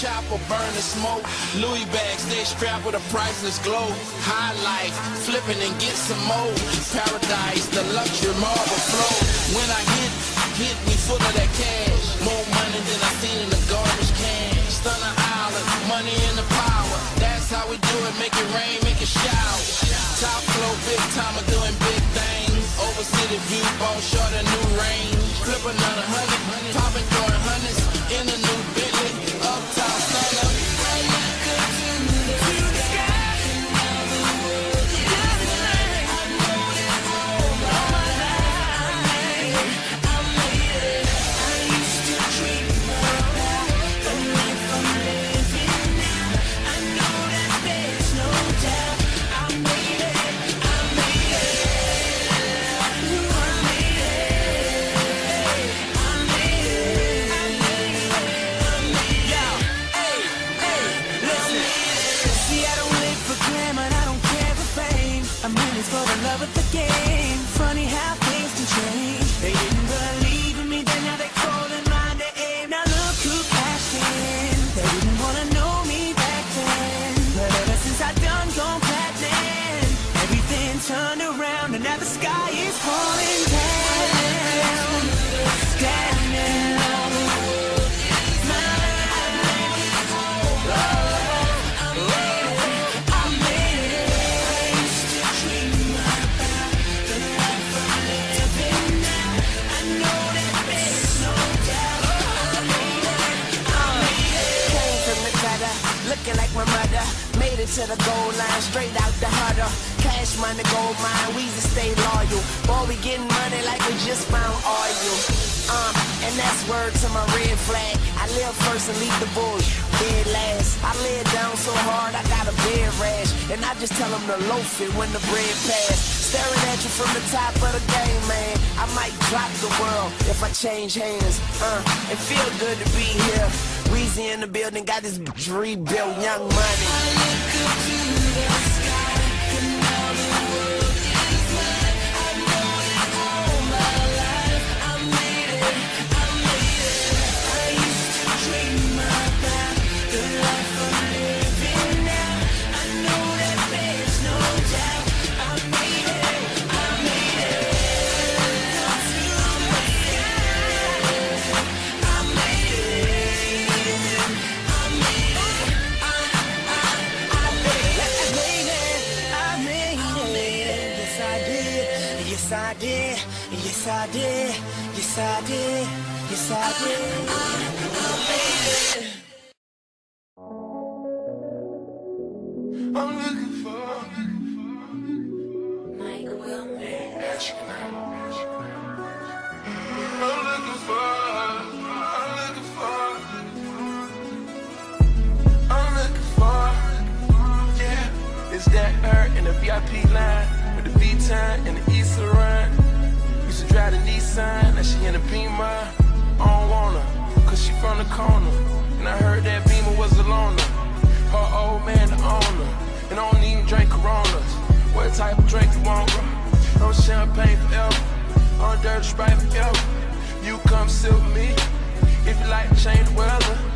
Chopper, burn the smoke. Louis bags, they strapped with a priceless glow. High life, flipping and get some more. Paradise, the luxury marble flow. When I hit, I hit me full of that cash. More money than I seen in the garbage can. Stunna Island, money and the power. That's how we do it, make it rain, make it shower. Top flow, big time, i doing big things. Over city view, ball short a new range. Flip another hundred, popping throwing It to the goal line, straight out the huddle. Cash money, gold mine, we just stay loyal. Boy, we getting money like we just found oil. Uh, and that's word to my red flag. I live first and leave the bush dead last. I it down so hard, I got a bed rash. And I just tell them to loaf it when the bread pass. Staring at you from the top of the game, man. I might drop the world if I change hands. Uh, it feel good to be here. Weezy in the building, got this rebuilt, young money. Yes, I did. Yes, I did. Yes, I did. Yes, I did. I'm looking for. I'm looking for. I'm looking for. I'm looking for. Yeah, it's that her in the VIP line with the V-Time and the drive the Nissan, now she in the Beamer. I don't want her, cause she from the corner. And I heard that Beamer was a loner. Her old man the owner. And I don't even drink Coronas. What type of drink you want, bro? No champagne forever. On dirty Sprite forever. You come sit with me. If you like to change the weather.